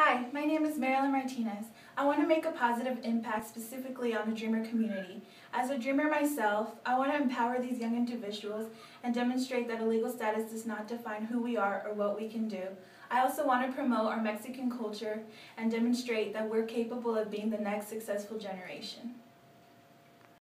Hi, my name is Marilynn Martinez. I want to make a positive impact specifically on the Dreamer community. As a Dreamer myself, I want to empower these young individuals and demonstrate that a legal status does not define who we are or what we can do. I also want to promote our Mexican culture and demonstrate that we're capable of being the next successful generation.